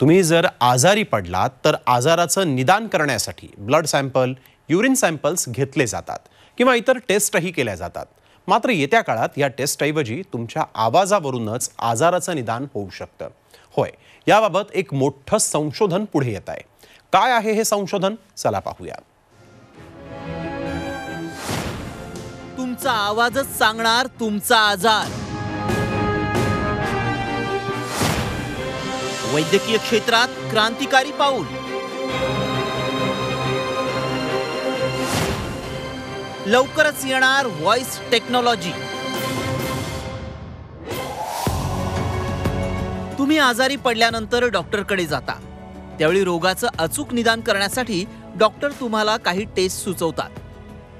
तुम्ही जर आजारी पडलात तर आजाराचं निदान करण्यासाठी ब्लड सॅम्पल युरिन सॅम्पल्स घेतले जातात किंवा इतर टेस्टही केल्या जातात. मात्र येत्या काळात या टेस्टऐवजी तुमच्या आवाजावरूनच आजाराचं निदान होऊ शकतं. होय याबाबत एक मोठं संशोधन पुढे येत आहे. काय आहे हे संशोधन? चला पाहूया. तुमचा आवाजच सांगणार तुमचा आजार. वैद्यकीय क्षेत्रात क्रांतिकारी पाऊल. लवकरच येणार व्हॉइस टेक्नॉलॉजी तुम्ही आजारी पडल्यानंतर डॉक्टरकडे जाता. त्यावेळी रोगाचं अचूक निदान करण्यासाठी डॉक्टर तुम्हाला काही टेस्ट सुचवतात.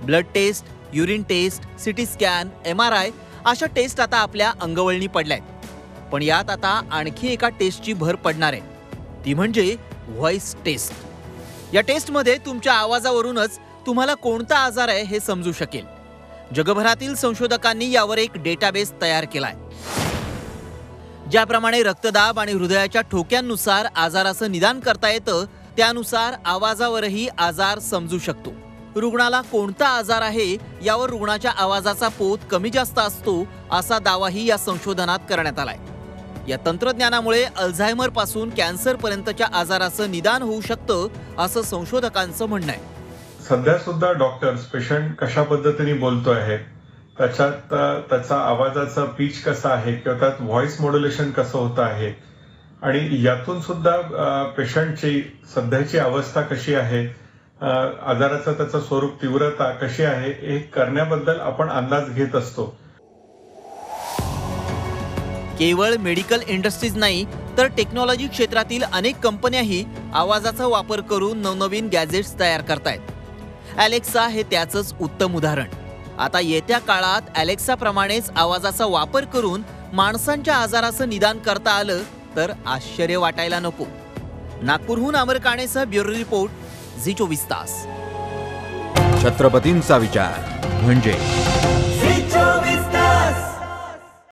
Blood test urine test CT scan M R I अशा टेस्ट आता आपल्या अंगवळणी पडल्या आहेत पण यात आता आणखी एका टेस्टची भर पडणार आहे. ती म्हणजे व्हॉइस टेस्ट. या टेस्टमध्ये तुमच्या आवाजावरूनच तुम्हाला कोणता आजार आहे हे समजू शकेल. जगभरातील संशोधकांनी यावर एक डेटाबेस तयार केलाय. ज्याप्रमाणे रक्तदाब आणि हृदयाच्या ठोक्यांनुसार आजाराचं निदान करता येतं त्यानुसार आवाजावरही आजार समजू शकतो. रुग्णाला कोणता आजार आहे यावर रुग्णाच्या आवाजाचा पोत कमी जास्त असतो असा दावाही या संशोधनात करण्यात आलाय. या तंत्रज्ञानामुळे अल्झायमरपासून कॅन्सर पर्यंतच्या आजाराचं निदान होऊ शकतं असं संशोधकांचं म्हणणं आहे. सध्या सुद्धा डॉक्टर्स पेशंट कशा पद्धतीने बोलतो आहे त्याच्यात त्याचा आवाजाचा पीच कसा आहे किंवा त्यात व्हॉइस मॉड्युलेशन कसं होतं आहे आणि यातून सुद्धा पेशंटची सध्याची अवस्था कशी आहे आजाराचं त्याचं स्वरूप तीव्रता कशी आहे हे करण्याबद्दल आपण अंदाज घेत असतो. केवळ मेडिकल इंडस्ट्रीज नाही तर टेक्नॉलॉजी क्षेत्रातील अनेक कंपन्याही आवाजाचा वापर करून नवनवीन गॅजेट्स तयार करतायत. अलेक्सा हे त्याचंच उत्तम उदाहरण. आता येत्या काळात अलेक्साप्रमाणेच आवाजाचा वापर करून माणसांच्या आजाराचं निदान करता आलं तर आश्चर्य वाटायला नको. नागपूरहून अमर काणेसह ब्युरो रिपोर्ट झी चोवीस तास. छत्रपतींचा विचार म्हणजे